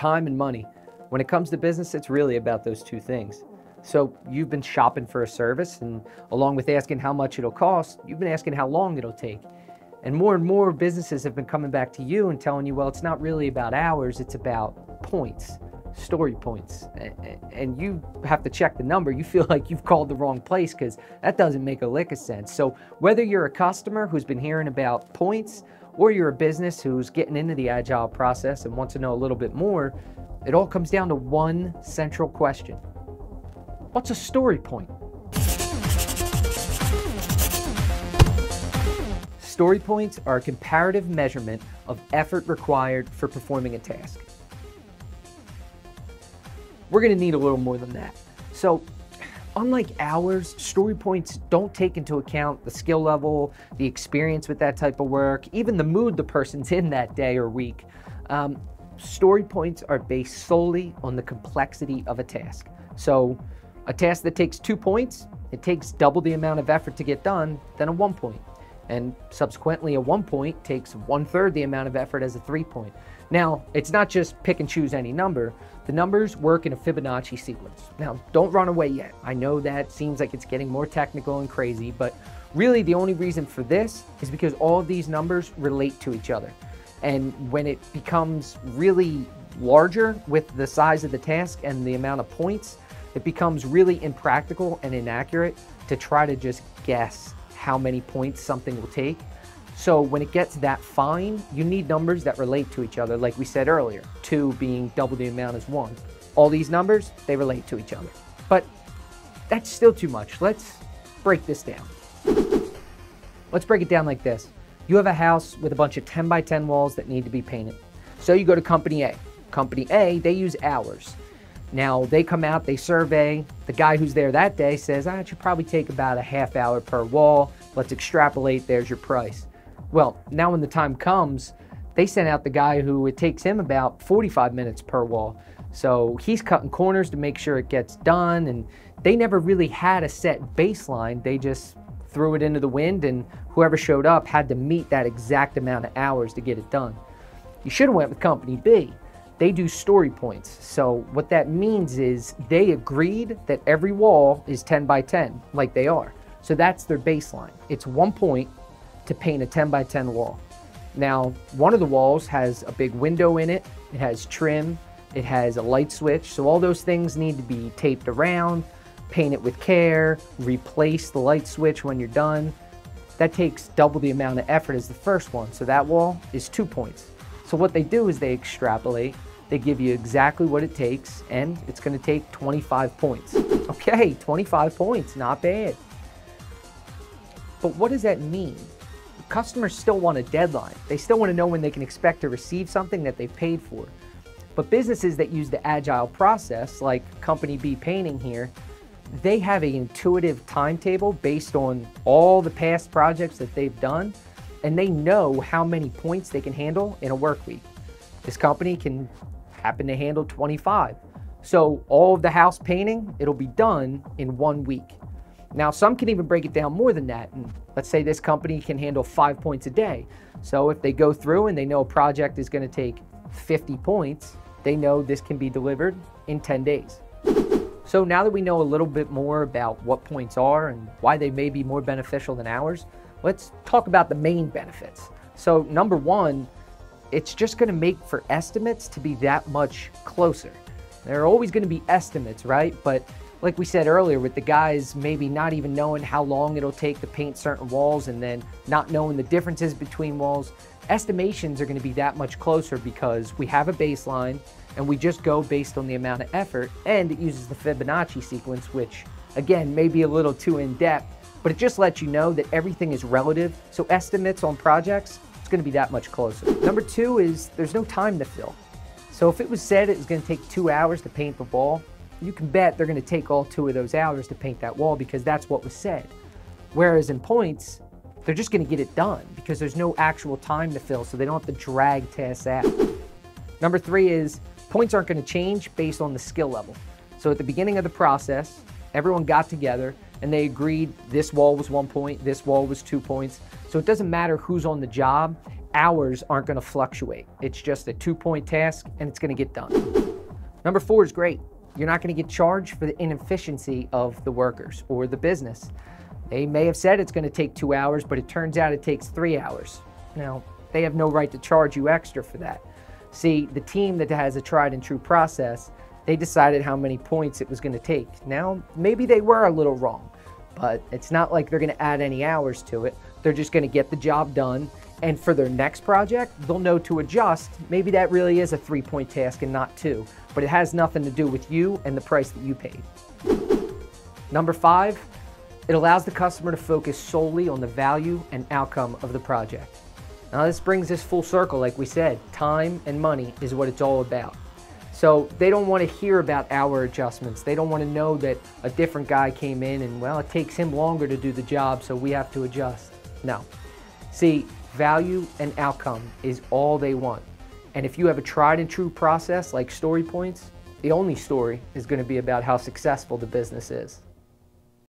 time and money. When it comes to business, it's really about those two things. So you've been shopping for a service, and along with asking how much it'll cost, you've been asking how long it'll take. And more and more businesses have been coming back to you and telling you, well, it's not really about hours, it's about points, story points. And you have to check the number. You feel like you've called the wrong place because that doesn't make a lick of sense. So whether you're a customer who's been hearing about points or you're a business who's getting into the agile process and wants to know a little bit more, it all comes down to one central question What's a story point? Story points are a comparative measurement of effort required for performing a task. We're to need a little more than that. So, unlike hours, story points don't take into account the skill level, the experience with that type of work, even the mood the person's in that day or week. Um, story points are based solely on the complexity of a task. So, a task that takes two points, it takes double the amount of effort to get done than a one point and subsequently a one point takes one third the amount of effort as a three point. Now, it's not just pick and choose any number. The numbers work in a Fibonacci sequence. Now, don't run away yet. I know that seems like it's getting more technical and crazy, but really the only reason for this is because all of these numbers relate to each other. And when it becomes really larger with the size of the task and the amount of points, it becomes really impractical and inaccurate to try to just guess how many points something will take. So when it gets that fine, you need numbers that relate to each other, like we said earlier, two being double the amount as one. All these numbers, they relate to each other. But that's still too much. Let's break this down. Let's break it down like this. You have a house with a bunch of 10 by 10 walls that need to be painted. So you go to company A. Company A, they use hours. Now they come out, they survey. The guy who's there that day says, ah, it should probably take about a half hour per wall. Let's extrapolate, there's your price. Well, now when the time comes, they send out the guy who it takes him about 45 minutes per wall. So he's cutting corners to make sure it gets done. And they never really had a set baseline. They just threw it into the wind and whoever showed up had to meet that exact amount of hours to get it done. You should have went with company B they do story points. So what that means is they agreed that every wall is 10 by 10, like they are. So that's their baseline. It's one point to paint a 10 by 10 wall. Now, one of the walls has a big window in it, it has trim, it has a light switch. So all those things need to be taped around, paint it with care, replace the light switch when you're done. That takes double the amount of effort as the first one. So that wall is two points. So what they do is they extrapolate they give you exactly what it takes, and it's going to take 25 points. Okay, 25 points, not bad. But what does that mean? Customers still want a deadline. They still want to know when they can expect to receive something that they've paid for. But businesses that use the agile process, like Company B Painting here, they have an intuitive timetable based on all the past projects that they've done, and they know how many points they can handle in a work week. This company can happen to handle 25. So all of the house painting, it'll be done in one week. Now, some can even break it down more than that. And let's say this company can handle five points a day. So if they go through and they know a project is going to take 50 points, they know this can be delivered in 10 days. So now that we know a little bit more about what points are and why they may be more beneficial than hours, let's talk about the main benefits. So number one, it's just going to make for estimates to be that much closer. There are always going to be estimates, right? But like we said earlier, with the guys maybe not even knowing how long it'll take to paint certain walls and then not knowing the differences between walls, estimations are going to be that much closer because we have a baseline and we just go based on the amount of effort and it uses the Fibonacci sequence, which again may be a little too in depth, but it just lets you know that everything is relative. So estimates on projects going to be that much closer. Number two is there's no time to fill. So if it was said it was going to take two hours to paint the wall, you can bet they're going to take all two of those hours to paint that wall because that's what was said. Whereas in points, they're just going to get it done because there's no actual time to fill, so they don't have to drag tasks out. Number three is points aren't going to change based on the skill level. So at the beginning of the process, everyone got together and they agreed this wall was one point, this wall was two points. So it doesn't matter who's on the job. hours aren't going to fluctuate. It's just a two point task and it's going to get done. Number four is great. You're not going to get charged for the inefficiency of the workers or the business. They may have said it's going to take two hours, but it turns out it takes three hours. Now, they have no right to charge you extra for that. See, the team that has a tried and true process, they decided how many points it was going to take. Now, maybe they were a little wrong, but it's not like they're going to add any hours to it. They're just going to get the job done. And for their next project, they'll know to adjust. Maybe that really is a three point task and not two, but it has nothing to do with you and the price that you paid. Number five, it allows the customer to focus solely on the value and outcome of the project. Now, this brings us full circle, like we said. Time and money is what it's all about. So they don't want to hear about hour adjustments. They don't want to know that a different guy came in and, well, it takes him longer to do the job, so we have to adjust. No. See, value and outcome is all they want. And if you have a tried and true process like story points, the only story is going to be about how successful the business is.